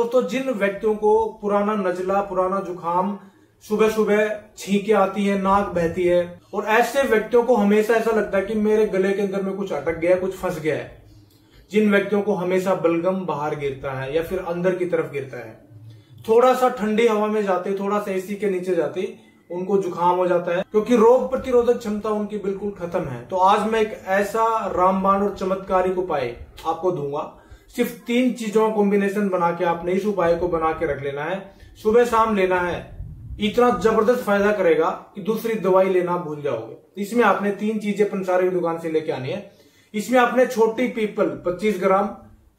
दोस्तों जिन व्यक्तियों को पुराना नजला, पुराना जुकाम सुबह सुबह छींके आती है, नाक बहती है, और ऐसे व्यक्तियों को हमेशा ऐसा लगता है कि मेरे गले के अंदर में कुछ अटक गया कुछ फंस गया है। जिन व्यक्तियों को हमेशा बलगम बाहर गिरता है या फिर अंदर की तरफ़ गिरता है। थोड़ा सा ठंडी हवा में जाते थोड़ा सा एसी के नीचे जाते उनको जुकाम हो जाता है, क्योंकि रोग प्रतिरोधक क्षमता उनकी बिल्कुल खत्म है। तो आज मैं एक ऐसा रामबाण और चमत्कारिक उपाय आपको दूँगा। सिर्फ़ तीन चीज़ों कॉम्बिनेशन बना के आपने इस उपाय को बना के रख लेना है। सुबह शाम लेना है। इतना ज़बरदस्त फ़ायदा करेगा कि दूसरी दवाई लेना भूल जाओगे। इसमें आपने तीन चीज़ें पंसारे की दुकान से लेके आनी है। इसमें आपने छोटी पीपल 25 ग्राम,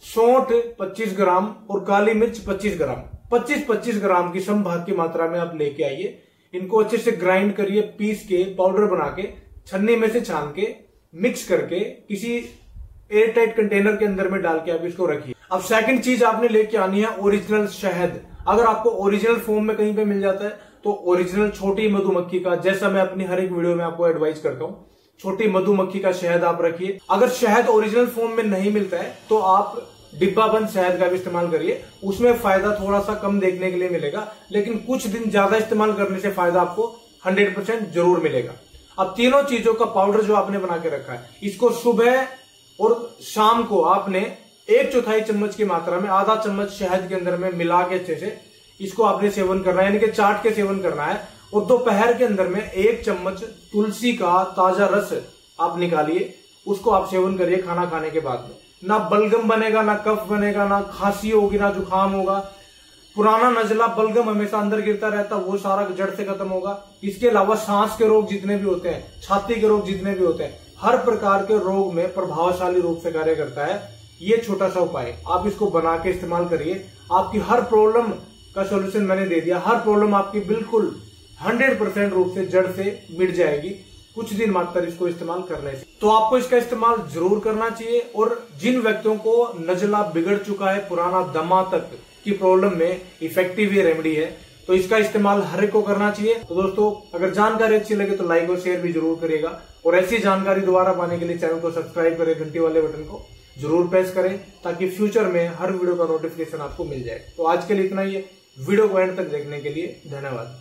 सौठ 25 ग्राम और काली मिर्च 25 ग्राम। 25-25 ग्राम की समभाग की मात्रा में आप लेके आइए। इनको अच्छे से ग्राइंड करिए, पीस के पाउडर बना के, छन्नी में से छान के मिक्स करके, किसी एयर टाइट कंटेनर के अंदर में डाल के आप इसको रखिए। अब सेकंड चीज़ आपने लेके आनी है ओरिजिनल शहद। अगर आपको ओरिजिनल फॉर्म में कहीं पे मिल जाता है तो ओरिजिनल छोटी मधुमक्खी का, जैसा मैं अपनी हर एक वीडियो में आपको एडवाइस करता हूँ, छोटी मधुमक्खी का शहद आप रखिए। अगर शहद ओरिजिनल फॉर्म में नहीं मिलता है तो आप डिब्बा बंद शहद का भी इस्तेमाल करिए। उसमें फ़ायदा थोड़ा सा कम देखने के लिए मिलेगा, लेकिन कुछ दिन ज़्यादा इस्तेमाल करने से फ़ायदा आपको हंड्रेड परसेंट ज़रूर मिलेगा। अब तीनों चीज़ों का पाउडर जो आपने बना के रखा है, इसको सुबह और शाम को आपने एक चौथाई चम्मच की मात्रा में आधा चम्मच शहद के अंदर में मिला के अच्छे से इसको आपने सेवन करना है, यानी कि चाट के सेवन करना है। और दोपहर के अंदर में एक चम्मच तुलसी का ताज़ा रस आप निकालिए, उसको आप सेवन करिए खाना खाने के बाद में। ना बलगम बनेगा, ना कफ बनेगा, ना खांसी होगी, ना जुकाम होगा। पुराना नजला बलगम हमेशा अंदर गिरता रहता, वो सारा जड़ से खत्म होगा। इसके अलावा सांस के रोग जितने भी होते हैं, छाती के रोग जितने भी होते हैं हर प्रकार के रोग में प्रभावशाली रूप से कार्य करता है। ये छोटा सा उपाय आप इसको बना के इस्तेमाल करिए। आपकी हर प्रॉब्लम का सोल्यूशन मैंने दे दिया। हर प्रॉब्लम आपकी बिल्कुल हंड्रेड परसेंट रूप से जड़ से मिट जाएगी। कुछ दिन मात्र इसको इस्तेमाल करने से। तो आपको इसका इस्तेमाल ज़रूर करना चाहिए और जिन व्यक्तियों को नजला बिगड़ चुका है, पुराना दमा तक की प्रॉब्लम में इफ़ेक्टिव ये रेमेडी है तो इसका इस्तेमाल हर एक को करना चाहिए। तो दोस्तों, अगर जानकारी अच्छी लगे तो लाइक और शेयर भी ज़रूर करेगा और ऐसी जानकारी दोबारा पाने के लिए चैनल को सब्सक्राइब करें, घंटी वाले बटन को ज़रूर प्रेस करें, ताकि फ्यूचर में हर वीडियो का नोटिफिकेशन आपको मिल जाए। तो आज के लिए इतना ही है। वीडियो को एंड तक देखने के लिए धन्यवाद।